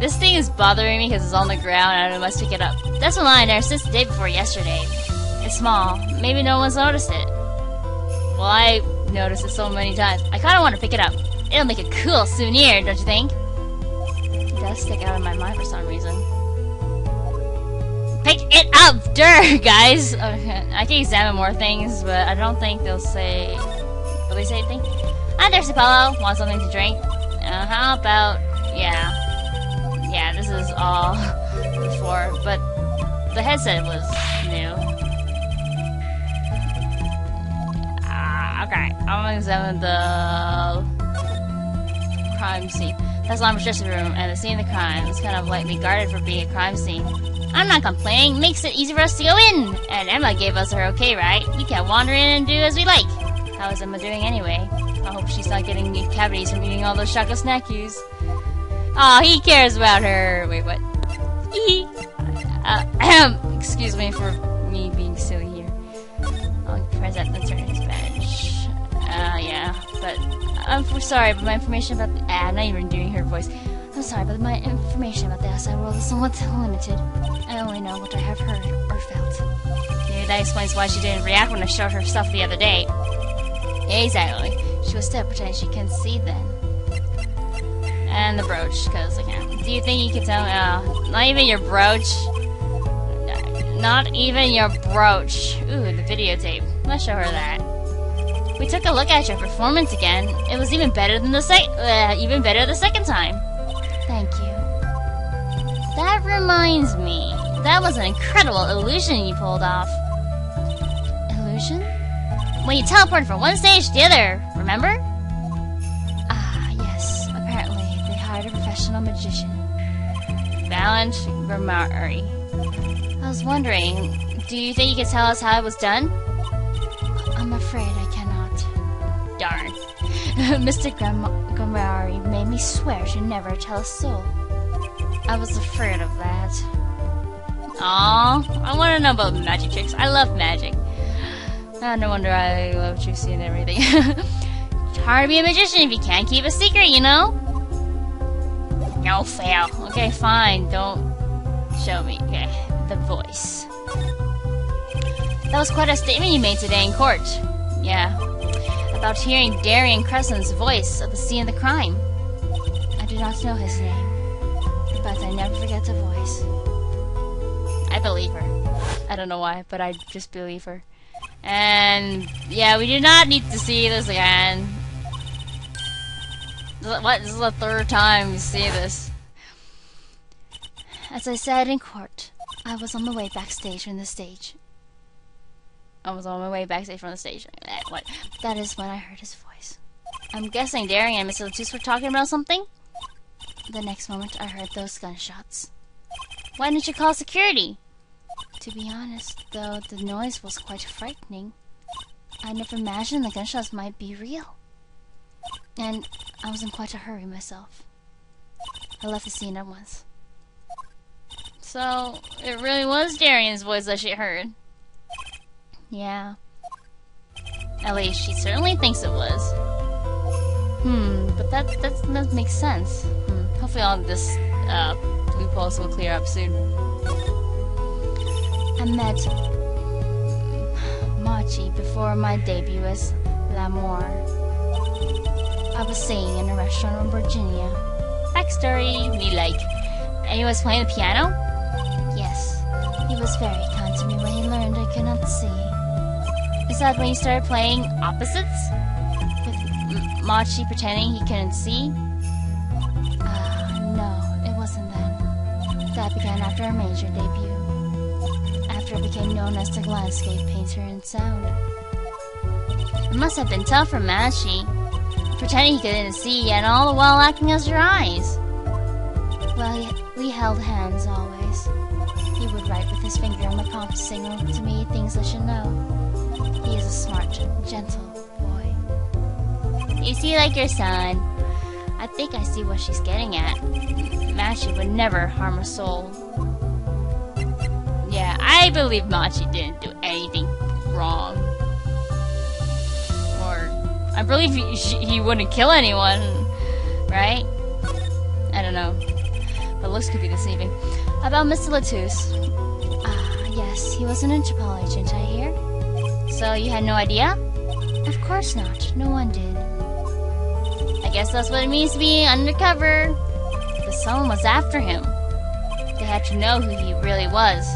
This thing is bothering me because it's on the ground and I must pick it up. That's a line there since the day before yesterday. It's small. Maybe no one's noticed it. Well, I noticed it so many times. I kind of want to pick it up. It'll make a cool souvenir, don't you think? It does stick out of my mind for some reason. Pick it up! Durr, guys! Okay, I can examine more things, but I don't think they'll say... Will they say anything? I'm thirsty, Paulo. Want something to drink? Uh, how about... Yeah. Yeah, this is all before, but the headset was new. Ah, okay. I'm gonna examine the crime scene. That's Lama's dressing room, and the scene of the crime is kind of lightly guarded for being a crime scene. I'm not complaining. Makes it easy for us to go in. And Ema gave us her okay, right? We can wander in and do as we like. How is Ema doing anyway? I hope she's not getting new cavities from eating all those chocolate snackies. Oh, he cares about her. Wait, what? uh, excuse me for me being silly here. I'll that and turn badge. Uh, yeah, but I'm sorry, but my information about the, ah, I'm not even doing her voice. I'm sorry, but my information about the outside world is somewhat limited. I only know what I have heard or felt. Maybe that explains why she didn't react when I showed her stuff the other day. Exactly. She was still pretending she couldn't see then. And the brooch, because I can't. Do you think you can tell me? Uh, not even your brooch. Not even your brooch. Ooh, the videotape. Let's show her that. We took a look at your performance again. It was even better than the sec- uh, even better the second time. Thank you. That reminds me. That was an incredible illusion you pulled off. Illusion? When you teleported from one stage to the other, remember? Professional magician. Valant Gramarye. I was wondering, do you think you could tell us how it was done? I'm afraid I cannot. Darn. Mr. Grimari made me swear to never tell a soul. I was afraid of that. Aw, I want to know about magic tricks. I love magic. Oh, no wonder I love Juicy and everything. it's hard to be a magician if you can't keep a secret, you know? No fail. Okay, fine. Don't show me. Okay, the voice. That was quite a statement you made today in court. Yeah. About hearing Daryan Crescend's voice at the scene of the crime. I do not know his name, but I never forget the voice. I believe her. I don't know why, but I just believe her. And yeah, we do not need to see this again. What? This is the third time we see this. As I said in court, I was on my way backstage from the stage. I was on my way backstage from the stage. Eh, what? That is when I heard his voice. I'm guessing Daryan and Mr. LeTouse were talking about something? The next moment, I heard those gunshots. Why didn't you call security? To be honest, though, the noise was quite frightening. I never imagined the gunshots might be real. And I was in quite a hurry myself. I left the scene at once. So, it really was Daryan's voice that she heard. Yeah. At least she certainly thinks it was. Hmm, but that, that, that makes sense. Hmm. Hopefully all this uh, loopholes will clear up soon. I met Machi before my debut as Lamiroir. I was singing in a restaurant in Borginia. Backstory, me like. And he was playing the piano? Yes. He was very kind to me when he learned I could not see. Is that when he started playing opposites? With Machi pretending he couldn't see? Uh, no, it wasn't then. That began after our major debut after I became known as the landscape painter in sound. It must have been tough for Machi, pretending he couldn't see and all the while acting as your eyes. Well, we held hands always. He would write with his finger on palm to signal to me things I should know. He is a smart, gentle boy. You see like your son. I think I see what she's getting at. Machi would never harm a soul. Yeah, I believe Machi didn't do anything wrong. I believe he, he wouldn't kill anyone, right? I don't know. but looks could be deceiving. About Mr. LeTouse. Ah, yes, he was an Interpol agent, I hear. So you had no idea? Of course not. No one did. I guess that's what it means to be undercover. But someone was after him. They had to know who he really was.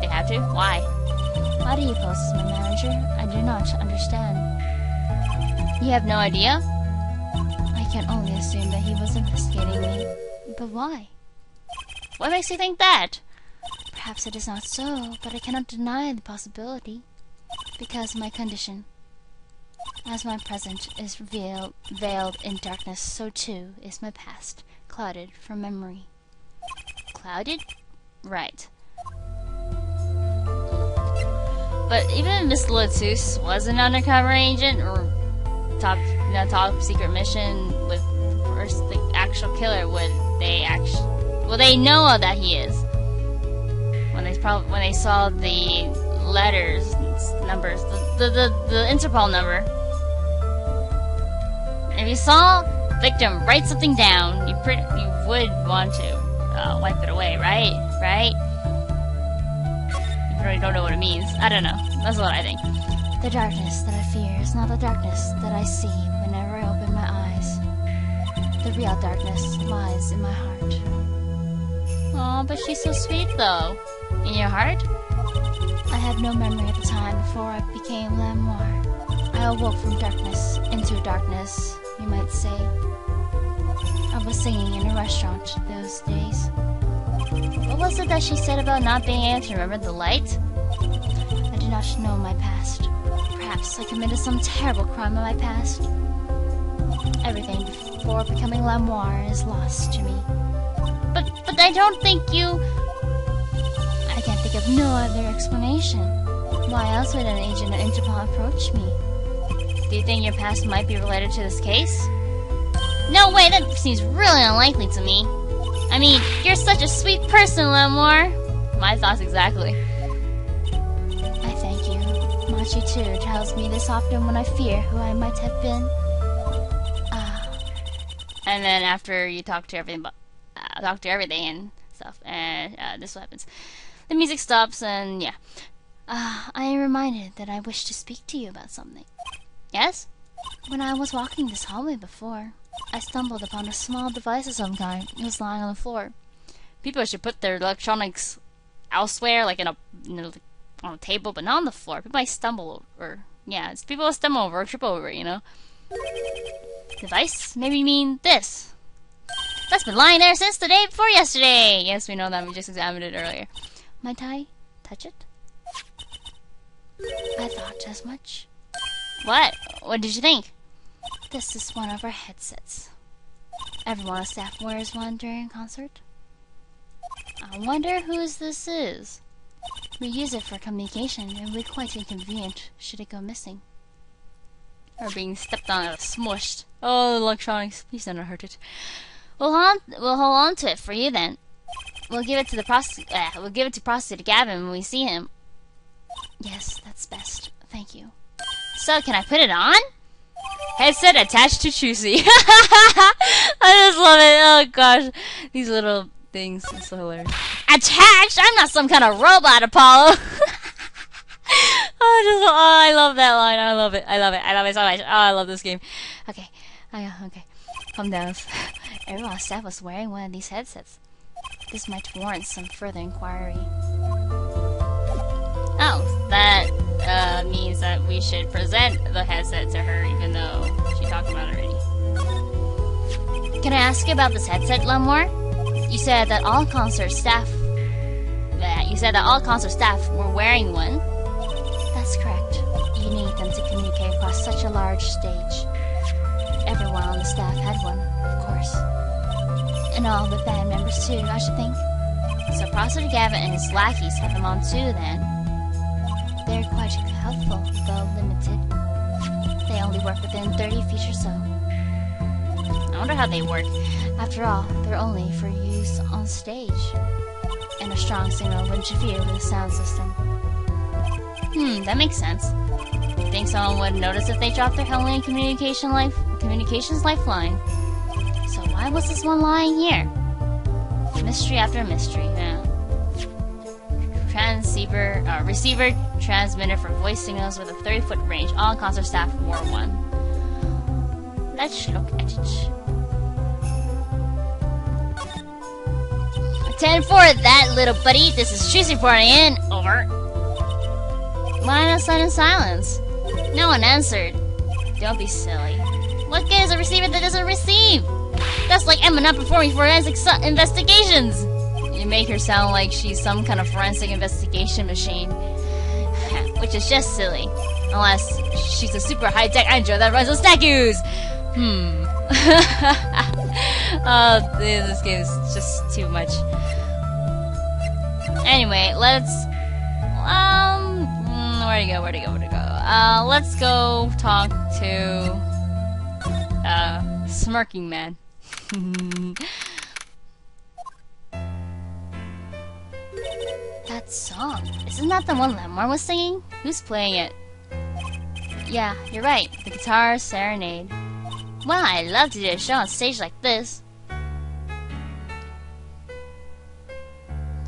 They have to? Why? Why do you pose as my manager? I do not understand. You have no idea? I can only assume that he was investigating me. But why? What makes you think that? Perhaps it is not so, but I cannot deny the possibility. Because my condition. As my present is veiled, veiled in darkness, so too is my past, clouded from memory. Clouded? Right. But even Miss LeTouse was an undercover agent, or top, you know, top secret mission with the actual killer, would they actually? Well, they know that he is. When they probably when they saw the letters, numbers, the the the, the Interpol number. If you saw victim write something down, you pretty you would want to uh, wipe it away, right? Right? You really don't know what it means. I don't know. That's what I think. The darkness that I fear is not the darkness that I see whenever I open my eyes. The real darkness lies in my heart. Oh, but she's so sweet though. In your heart? I had no memory of the time before I became Lamiroir. I awoke from darkness into darkness, you might say. I was singing in a restaurant those days. What was it that she said about not being able to remember the light? Not know my past. Perhaps I committed some terrible crime in my past. Everything before becoming Lamiroir is lost to me. But but I don't think you I can't think of no other explanation. Why else would an agent at Interpol approach me? Do you think your past might be related to this case? No way, that seems really unlikely to me. I mean, you're such a sweet person, Lamiroir. My thoughts exactly. Machi too tells me this often when I fear who I might have been. Ah. And then after you talk to everything, uh, talk to everything and stuff, and uh, this happens. The music stops, and yeah. Uh, I am reminded that I wish to speak to you about something. Yes? When I was walking this hallway before, I stumbled upon a small device of some kind. It was lying on the floor. People should put their electronics elsewhere, like in a on a table, but not on the floor. People might stumble over. Yeah, it's people will stumble over or trip over, you know. Device? Maybe you mean this. That's been lying there since the day before yesterday. Yes, we know that. We just examined it earlier. Might I touch it? I thought as much. What? What did you think? This is one of our headsets. Everyone on staff wears one during concert. I wonder whose this is. We use it for communication, and we're quite inconvenient should it go missing. Or being stepped on or smushed. Oh, electronics. Please don't hurt it. We'll hold on, we'll hold on to it for you then. We'll give it to the pros uh, we'll give it to prostitute Gavin when we see him. Yes, that's best. Thank you. So, can I put it on? Headset attached to Trucy. I just love it. Oh gosh. These little things so hilarious. Attached? I'm not some kind of robot, Apollo. oh, just, oh, I love that line. I love it. I love it. I love it so much. Oh, I love this game. Okay. Oh, okay. Calm down. Everyone on staff was wearing one of these headsets. This might warrant some further inquiry. Oh, that uh, means that we should present the headset to her, even though she talked about it already. Can I ask you about this headset, Lamiroir? You said that all concert staff. You said that all concert staff were wearing one. That's correct. You need them to communicate across such a large stage. Everyone on the staff had one, of course. And all the band members too, I should think. So Prostitute Gavin and his lackeys have them on too, then. They're quite helpful, though limited. They only work within 30 feet or so. I wonder how they work. After all, they're only for use on stage. And a strong signal would interfere with the sound system. Hmm, that makes sense. Think someone would notice if they dropped their Hellenian communication life communications lifeline? So why was this one lying here? Mystery after mystery, yeah. Transceiver, uh, receiver, transmitter for voice signals with a 30 foot range. All concert staff wore one. Let's look at it. 10 for that, little buddy. This is Trucy for in. Over. Why sign in silence? No one answered. Don't be silly. What good is a receiver that doesn't receive? That's like Ema not performing forensic investigations. You make her sound like she's some kind of forensic investigation machine. Which is just silly. Unless she's a super high-tech android that runs on statues. Hmm. oh, this game is just too much. Anyway, let's... Um... Mm, where to go, where to go, where to go? Uh, let's go talk to... Uh, Smirking Man. that song. Isn't that the one Lamiroir was singing? Who's playing it? Yeah, you're right. The guitar serenade. Wow, I'd love to do a show on stage like this.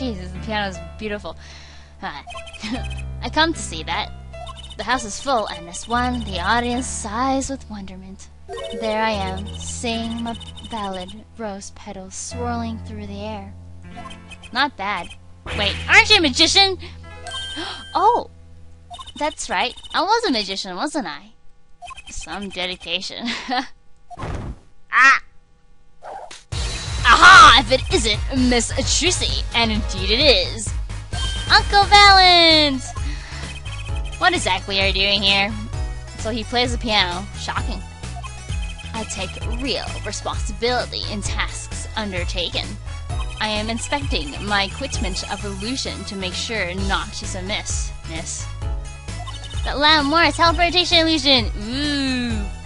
Jesus, the piano's beautiful. Uh, I come to see that. The house is full, and as one, the audience sighs with wonderment. There I am, singing my ballad, rose petals swirling through the air. Not bad. Wait, aren't you a magician? Oh! That's right, I was a magician, wasn't I? Some dedication. It isn't Miss Trucy, and indeed it is. Uncle Valant! What exactly are you doing here? So he plays the piano. Shocking. I take real responsibility in tasks undertaken. I am inspecting my equipment of illusion to make sure naught is amiss, miss. That Lamiroir teleportation illusion! Ooh!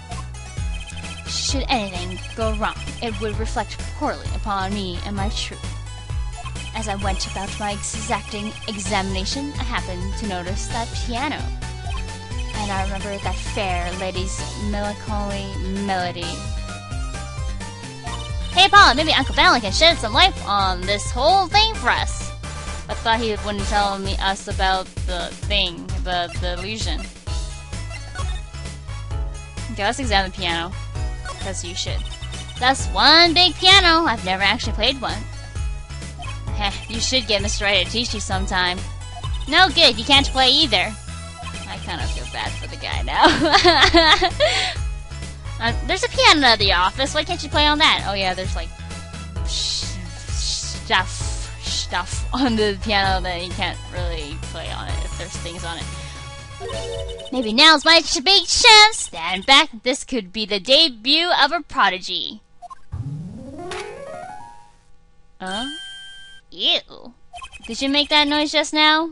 Should anything go wrong, it would reflect poorly upon me and my troupe. As I went about my exacting examination, I happened to notice that piano. And I remember that fair lady's melancholy melody. Hey Paul, maybe Uncle Valant can shed some light on this whole thing for us. I thought he wouldn't tell me us about the thing, the, the illusion. Okay, let's examine the piano. Because you should. That's one big piano. I've never actually played one. Heh, you should get Mr. Wright to teach you sometime. No good, you can't play either. I kind of feel bad for the guy now. uh, there's a piano at the office. Why can't you play on that? Oh yeah, there's like stuff stuff on the piano that you can't really play on it if there's things on it. Maybe now's my big chance. Stand back. This could be the debut of a prodigy. Huh? Ew. Did you make that noise just now?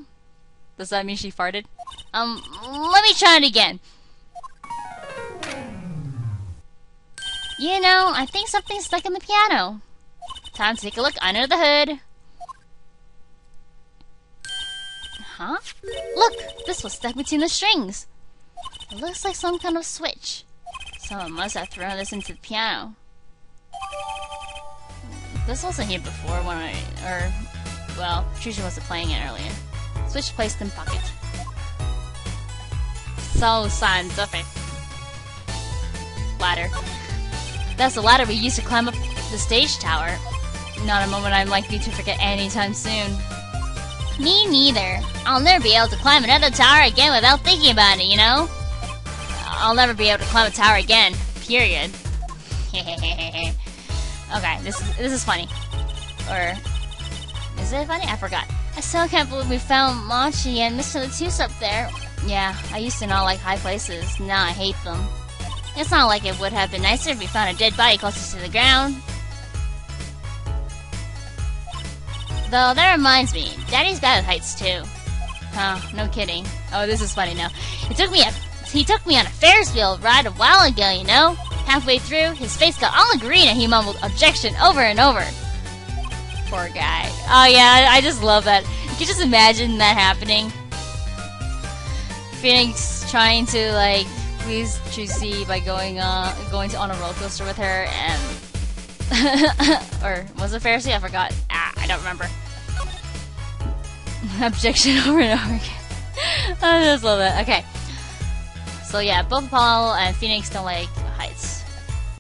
Does that mean she farted? Um, let me try it again. You know, I think something's stuck in the piano. Time to take a look under the hood. Huh? Look! This was stuck between the strings! It looks like some kind of switch. Someone must have thrown this into the piano. This wasn't here before when I... or... well, Trisha wasn't playing it earlier. Switch placed in pocket. So scientific. Ladder. That's the ladder we used to climb up the stage tower. Not a moment I'm likely to forget anytime soon. Me neither. I'll never be able to climb another tower again without thinking about it, you know? I'll never be able to climb a tower again. Period. okay, this is, this is funny. Or, is it funny? I forgot. I still can't believe we found Machi and Mr. LeTouse up there. Yeah, I used to not like high places. Now I hate them. It's not like it would have been nicer if we found a dead body closer to the ground. Though, that reminds me, Daddy's bad at heights too. Huh, no kidding. Oh, this is funny now. He took me a, he took me on a Ferris wheel ride a while ago, you know? Halfway through, his face got all green and he mumbled objection over and over. Poor guy. Oh yeah, I just love that. You can just imagine that happening. Phoenix trying to like please Trucy by going on uh, going to on a roller coaster with her and or was it Ferris? I forgot. Ah. I don't remember. Objection over and over again. I just love it. Okay. So yeah, both Paul and Phoenix don't like